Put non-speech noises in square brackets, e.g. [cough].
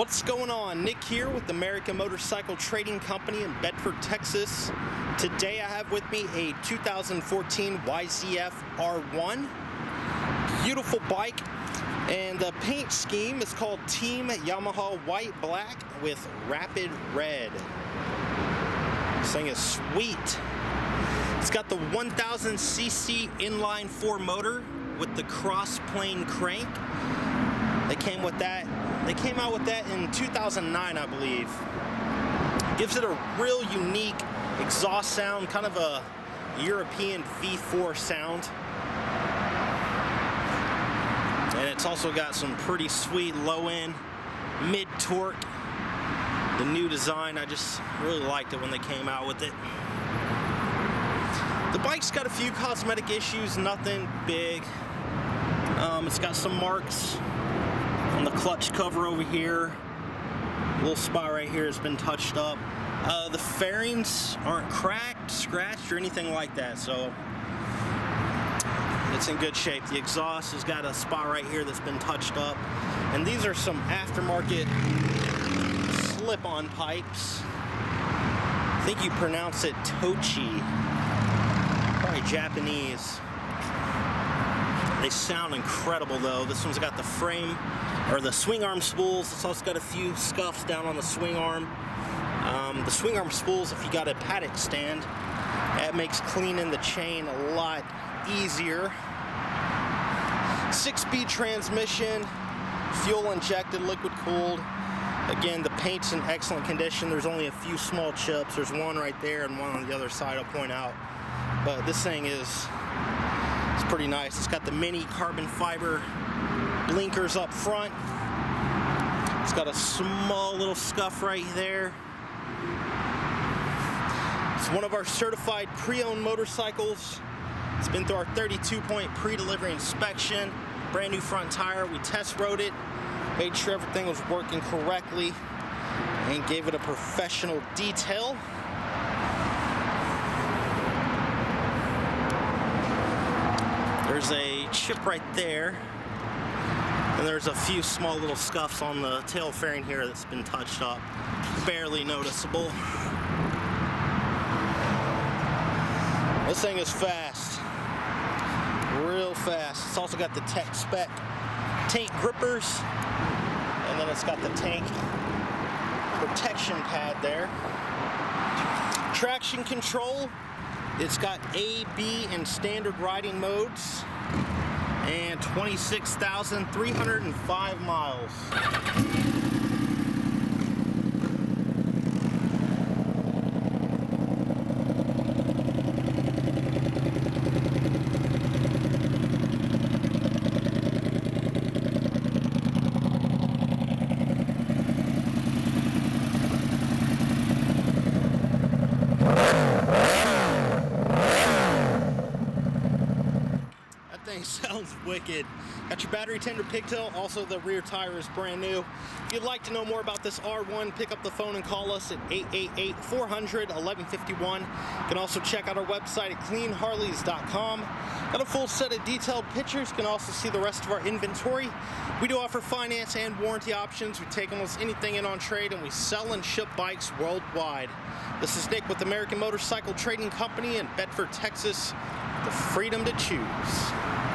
What's going on? Nick here with American Motorcycle Trading Company in Bedford, Texas. Today I have with me a 2014 YZF R1. Beautiful bike. And the paint scheme is called Team Yamaha White Black with Rapid Red. This thing is sweet. It's got the 1000cc inline 4 motor with the cross plane crank. They came with that. They came out with that in 2009, I believe. Gives it a real unique exhaust sound, kind of a European V4 sound. And it's also got some pretty sweet low end, mid torque. The new design, I just really liked it when they came out with it. The bike's got a few cosmetic issues, nothing big. Um, it's got some marks clutch cover over here. Little spot right here has been touched up. Uh, the fairings aren't cracked, scratched, or anything like that, so it's in good shape. The exhaust has got a spot right here that's been touched up. And these are some aftermarket slip-on pipes. I think you pronounce it Tochi. Probably Japanese. They sound incredible though. This one's got the frame, or the swing arm spools. It's also got a few scuffs down on the swing arm. Um, the swing arm spools, if you got a paddock stand, that makes cleaning the chain a lot easier. Six-speed transmission, fuel injected, liquid cooled. Again, the paint's in excellent condition. There's only a few small chips. There's one right there and one on the other side I'll point out. But this thing is it's pretty nice. It's got the mini carbon fiber blinkers up front. It's got a small little scuff right there. It's one of our certified pre-owned motorcycles. It's been through our 32-point pre-delivery inspection. Brand new front tire. We test rode it, made sure everything was working correctly, and gave it a professional detail. There's a chip right there. There's a few small little scuffs on the tail fairing here that's been touched up. Barely noticeable. This thing is fast. Real fast. It's also got the TechSpec tank grippers. And then it's got the tank protection pad there. Traction control it's got A, B, and standard riding modes. And 26,305 miles. Thing [laughs] sounds wicked. Got your battery tender pigtail, also the rear tire is brand new. If you'd like to know more about this R1, pick up the phone and call us at 888-400-1151. You can also check out our website at cleanharleys.com. Got a full set of detailed pictures. You can also see the rest of our inventory. We do offer finance and warranty options. We take almost anything in on trade and we sell and ship bikes worldwide. This is Nick with American Motorcycle Trading Company in Bedford, Texas. The freedom to choose.